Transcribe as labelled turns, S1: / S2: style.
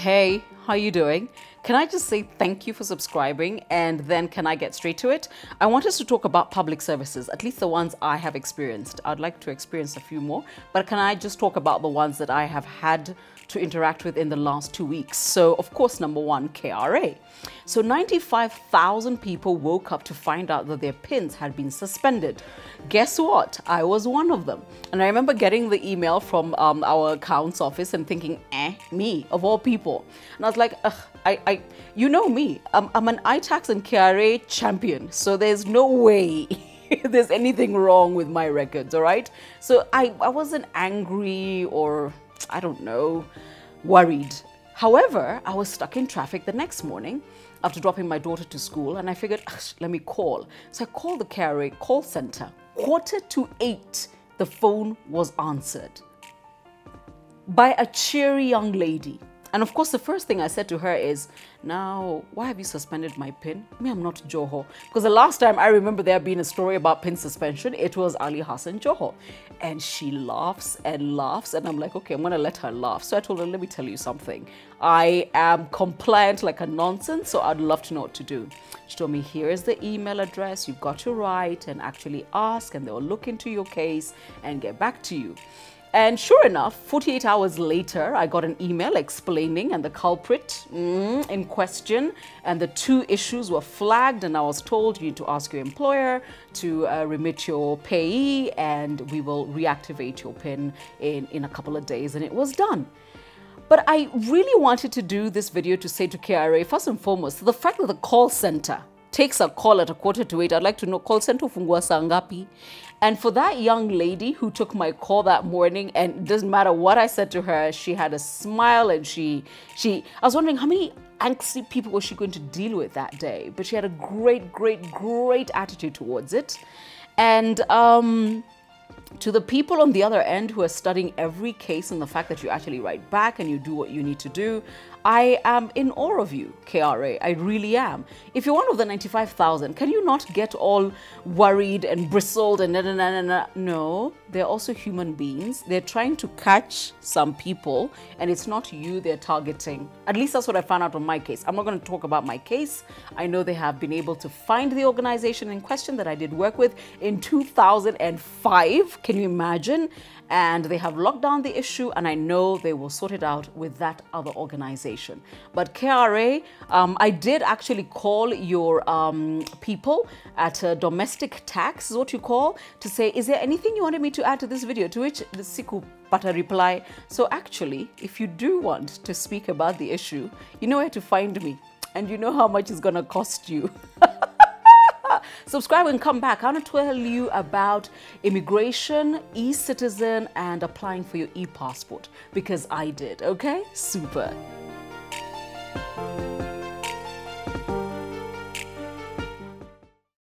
S1: Hey, how you doing? Can I just say thank you for subscribing and then can I get straight to it? I want us to talk about public services, at least the ones I have experienced. I'd like to experience a few more, but can I just talk about the ones that I have had to interact with in the last two weeks. So, of course, number one, KRA. So, 95,000 people woke up to find out that their pins had been suspended. Guess what? I was one of them. And I remember getting the email from um, our accounts office and thinking, eh, me, of all people. And I was like, Ugh, I, I, you know me, I'm, I'm an iTax and KRA champion, so there's no way. there's anything wrong with my records, all right? So I, I wasn't angry or I don't know, worried. However, I was stuck in traffic the next morning after dropping my daughter to school, and I figured, let me call. So I called the KRA call center. Quarter to eight, the phone was answered by a cheery young lady and of course, the first thing I said to her is, now, why have you suspended my pin? Me, I'm not Joho. Because the last time I remember there being a story about pin suspension, it was Ali Hassan Joho. And she laughs and laughs. And I'm like, okay, I'm going to let her laugh. So I told her, let me tell you something. I am compliant like a nonsense, so I'd love to know what to do. She told me, here is the email address. You've got to write and actually ask, and they'll look into your case and get back to you. And sure enough, 48 hours later, I got an email explaining and the culprit mm, in question, and the two issues were flagged. And I was told you need to ask your employer to uh, remit your PAYE, and we will reactivate your PIN in, in a couple of days. And it was done. But I really wanted to do this video to say to KRA, first and foremost, the fact that the call center takes a call at a quarter to eight. I'd like to know call center fungua sangapi. And for that young lady who took my call that morning, and it doesn't matter what I said to her, she had a smile and she, she, I was wondering how many angsty people was she going to deal with that day? But she had a great, great, great attitude towards it. And, um, to the people on the other end who are studying every case and the fact that you actually write back and you do what you need to do, I am in awe of you, KRA. I really am. If you're one of the 95,000, can you not get all worried and bristled and na na na na? No, they're also human beings. They're trying to catch some people, and it's not you they're targeting. At least that's what I found out on my case. I'm not going to talk about my case. I know they have been able to find the organization in question that I did work with in 2005. Can you imagine? and they have locked down the issue and I know they will sort it out with that other organization. But KRA, um, I did actually call your um, people at uh, domestic tax is what you call to say, is there anything you wanted me to add to this video? To which the Siku but a reply. So actually, if you do want to speak about the issue, you know where to find me and you know how much it's going to cost you. Subscribe and come back. I want to tell you about immigration, e-citizen, and applying for your e-passport because I did, okay? Super.